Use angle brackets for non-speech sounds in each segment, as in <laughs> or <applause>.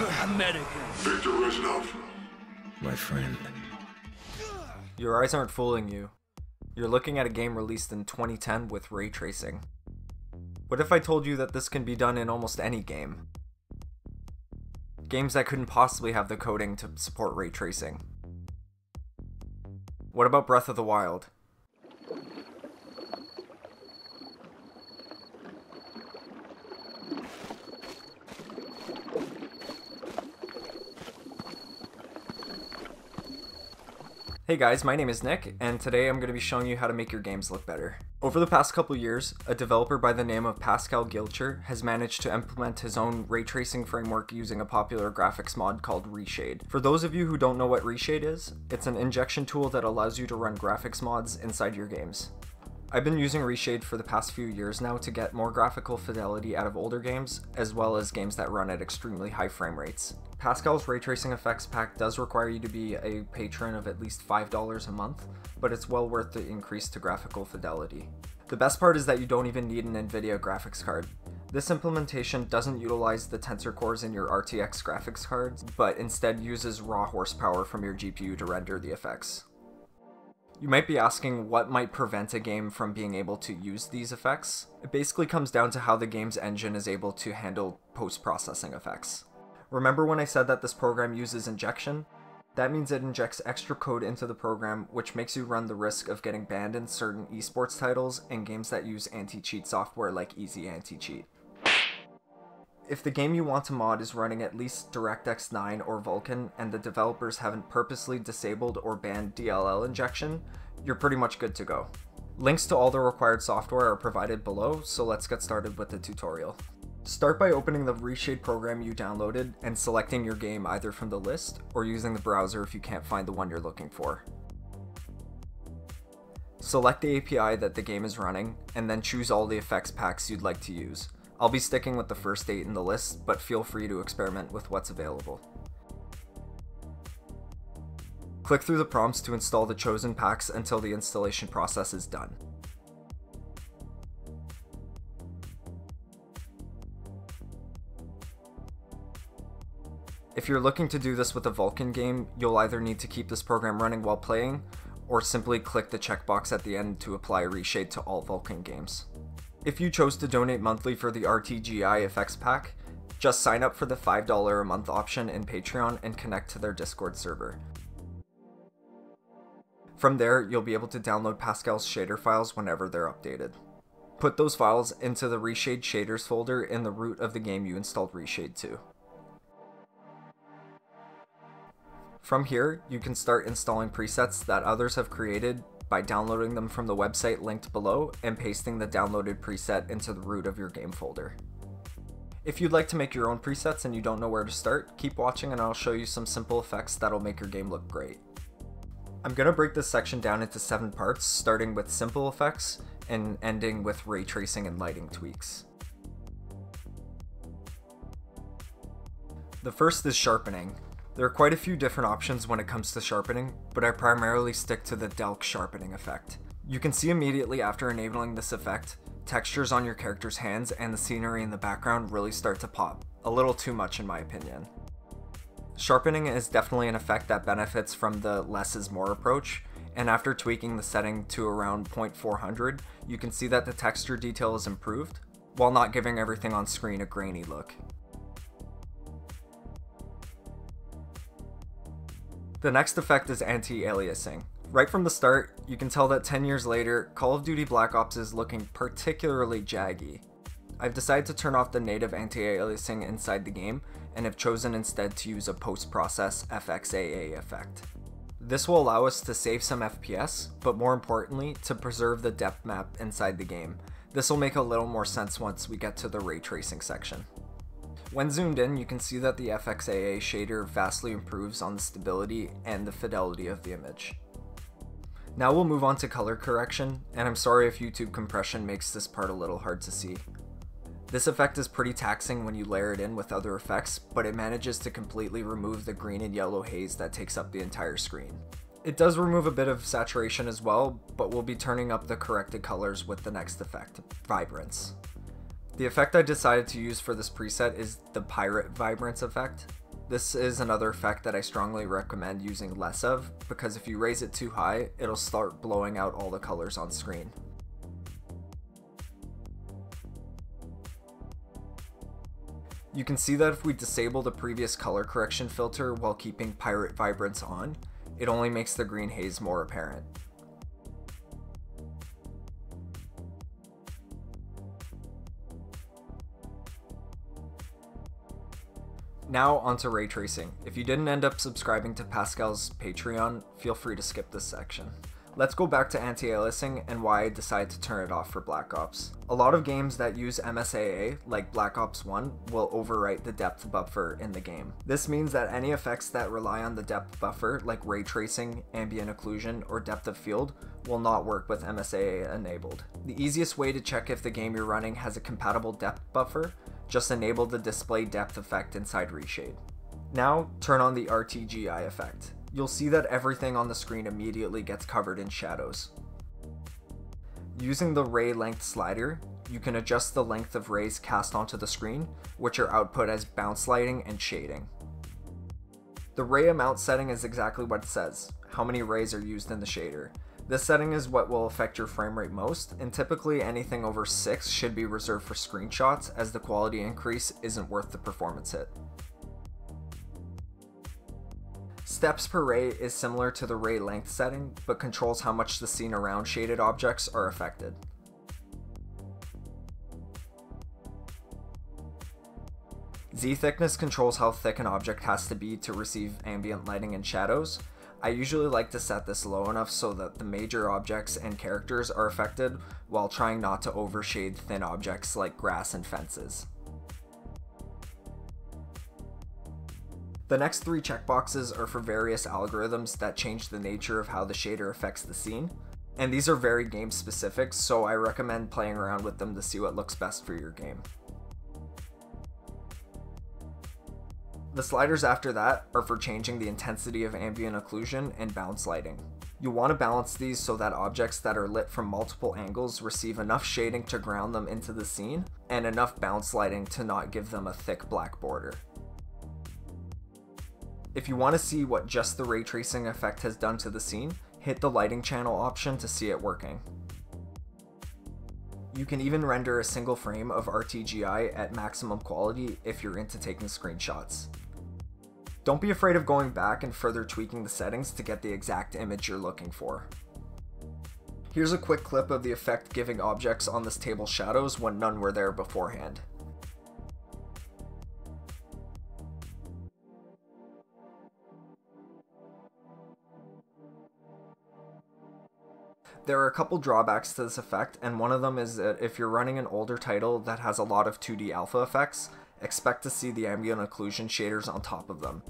American. Viktor Reznov. My friend. Your eyes aren't fooling you. You're looking at a game released in 2010 with ray tracing. What if I told you that this can be done in almost any game? Games that couldn't possibly have the coding to support ray tracing. What about Breath of the Wild? Hey guys, my name is Nick, and today I'm going to be showing you how to make your games look better. Over the past couple years, a developer by the name of Pascal Gilcher has managed to implement his own ray tracing framework using a popular graphics mod called Reshade. For those of you who don't know what Reshade is, it's an injection tool that allows you to run graphics mods inside your games. I've been using Reshade for the past few years now to get more graphical fidelity out of older games, as well as games that run at extremely high frame rates. Pascal's Ray Tracing Effects pack does require you to be a patron of at least $5 a month, but it's well worth the increase to graphical fidelity. The best part is that you don't even need an NVIDIA graphics card. This implementation doesn't utilize the tensor cores in your RTX graphics cards, but instead uses raw horsepower from your GPU to render the effects. You might be asking what might prevent a game from being able to use these effects. It basically comes down to how the game's engine is able to handle post-processing effects. Remember when I said that this program uses injection? That means it injects extra code into the program, which makes you run the risk of getting banned in certain esports titles and games that use anti-cheat software like Easy Anti-Cheat. If the game you want to mod is running at least DirectX 9 or Vulkan and the developers haven't purposely disabled or banned DLL injection, you're pretty much good to go. Links to all the required software are provided below, so let's get started with the tutorial. Start by opening the Reshade program you downloaded and selecting your game either from the list or using the browser if you can't find the one you're looking for. Select the API that the game is running, and then choose all the effects packs you'd like to use. I'll be sticking with the first eight in the list, but feel free to experiment with what's available. Click through the prompts to install the chosen packs until the installation process is done. If you're looking to do this with a Vulkan game, you'll either need to keep this program running while playing, or simply click the checkbox at the end to apply Reshade to all Vulkan games. If you chose to donate monthly for the RTGI effects pack, just sign up for the $5 a month option in Patreon and connect to their Discord server. From there, you'll be able to download Pascal's shader files whenever they're updated. Put those files into the Reshade Shaders folder in the root of the game you installed Reshade to. From here, you can start installing presets that others have created by downloading them from the website linked below and pasting the downloaded preset into the root of your game folder. If you'd like to make your own presets and you don't know where to start, keep watching and I'll show you some simple effects that'll make your game look great. I'm going to break this section down into 7 parts, starting with simple effects and ending with ray tracing and lighting tweaks. The first is sharpening. There are quite a few different options when it comes to sharpening, but I primarily stick to the Delk sharpening effect. You can see immediately after enabling this effect, textures on your character's hands and the scenery in the background really start to pop, a little too much in my opinion. Sharpening is definitely an effect that benefits from the less is more approach, and after tweaking the setting to around 0.400, you can see that the texture detail is improved, while not giving everything on screen a grainy look. The next effect is anti-aliasing. Right from the start, you can tell that 10 years later, Call of Duty Black Ops is looking particularly jaggy. I've decided to turn off the native anti-aliasing inside the game, and have chosen instead to use a post-process FXAA effect. This will allow us to save some FPS, but more importantly, to preserve the depth map inside the game. This will make a little more sense once we get to the ray tracing section. When zoomed in, you can see that the FXAA shader vastly improves on the stability and the fidelity of the image. Now we'll move on to color correction, and I'm sorry if YouTube compression makes this part a little hard to see. This effect is pretty taxing when you layer it in with other effects, but it manages to completely remove the green and yellow haze that takes up the entire screen. It does remove a bit of saturation as well, but we'll be turning up the corrected colors with the next effect, Vibrance. The effect I decided to use for this preset is the Pirate Vibrance effect. This is another effect that I strongly recommend using less of, because if you raise it too high, it'll start blowing out all the colors on screen. You can see that if we disable the previous color correction filter while keeping Pirate Vibrance on, it only makes the green haze more apparent. Now onto ray tracing. If you didn't end up subscribing to Pascal's Patreon, feel free to skip this section. Let's go back to anti-aliasing and why I decided to turn it off for Black Ops. A lot of games that use MSAA, like Black Ops 1, will overwrite the depth buffer in the game. This means that any effects that rely on the depth buffer, like ray tracing, ambient occlusion, or depth of field, will not work with MSAA enabled. The easiest way to check if the game you're running has a compatible depth buffer, just enable the display depth effect inside Reshade. Now, turn on the RTGI effect you'll see that everything on the screen immediately gets covered in shadows. Using the ray length slider, you can adjust the length of rays cast onto the screen, which are output as bounce lighting and shading. The ray amount setting is exactly what it says, how many rays are used in the shader. This setting is what will affect your frame rate most, and typically anything over 6 should be reserved for screenshots as the quality increase isn't worth the performance hit. Steps per ray is similar to the ray length setting, but controls how much the scene around shaded objects are affected. Z thickness controls how thick an object has to be to receive ambient lighting and shadows. I usually like to set this low enough so that the major objects and characters are affected while trying not to overshade thin objects like grass and fences. The next three checkboxes are for various algorithms that change the nature of how the shader affects the scene. And these are very game specific, so I recommend playing around with them to see what looks best for your game. The sliders after that are for changing the intensity of ambient occlusion and bounce lighting. You want to balance these so that objects that are lit from multiple angles receive enough shading to ground them into the scene, and enough bounce lighting to not give them a thick black border. If you want to see what just the ray tracing effect has done to the scene, hit the lighting channel option to see it working. You can even render a single frame of RTGI at maximum quality if you're into taking screenshots. Don't be afraid of going back and further tweaking the settings to get the exact image you're looking for. Here's a quick clip of the effect giving objects on this table shadows when none were there beforehand. There are a couple drawbacks to this effect, and one of them is that if you're running an older title that has a lot of 2D alpha effects, expect to see the ambient occlusion shaders on top of them.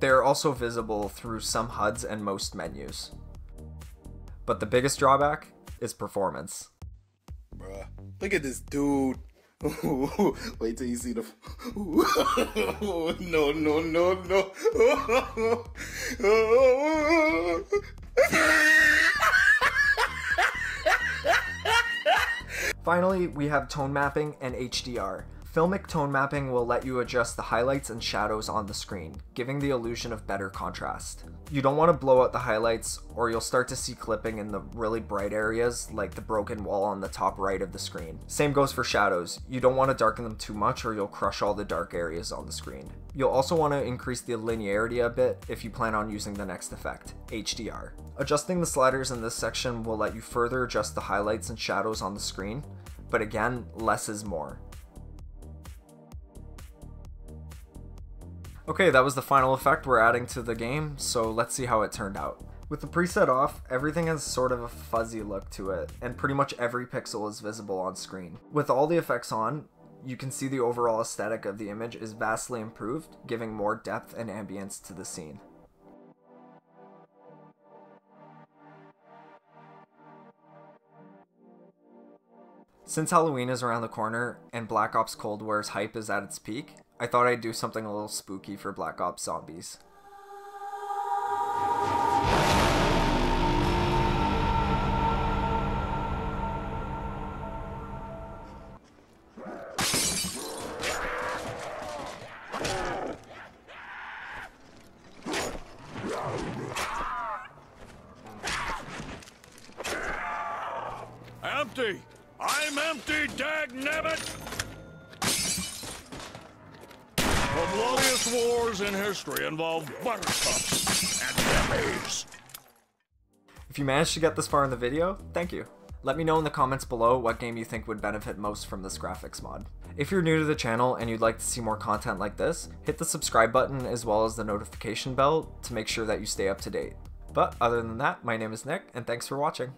They are also visible through some HUDs and most menus. But the biggest drawback is performance. Bruh, look at this dude. <laughs> Wait till you see the. <laughs> no, no, no, no. Finally, we have tone mapping and HDR. Filmic tone mapping will let you adjust the highlights and shadows on the screen, giving the illusion of better contrast. You don't want to blow out the highlights or you'll start to see clipping in the really bright areas like the broken wall on the top right of the screen. Same goes for shadows. You don't want to darken them too much or you'll crush all the dark areas on the screen. You'll also want to increase the linearity a bit if you plan on using the next effect, HDR. Adjusting the sliders in this section will let you further adjust the highlights and shadows on the screen, but again, less is more. Okay, that was the final effect we're adding to the game, so let's see how it turned out. With the preset off, everything has sort of a fuzzy look to it, and pretty much every pixel is visible on screen. With all the effects on, you can see the overall aesthetic of the image is vastly improved, giving more depth and ambience to the scene. Since Halloween is around the corner and Black Ops Cold War's hype is at its peak, I thought I'd do something a little spooky for Black Ops Zombies. In history involve buttercups and dummies. If you managed to get this far in the video, thank you. Let me know in the comments below what game you think would benefit most from this graphics mod. If you're new to the channel and you'd like to see more content like this, hit the subscribe button as well as the notification bell to make sure that you stay up to date. But other than that, my name is Nick, and thanks for watching.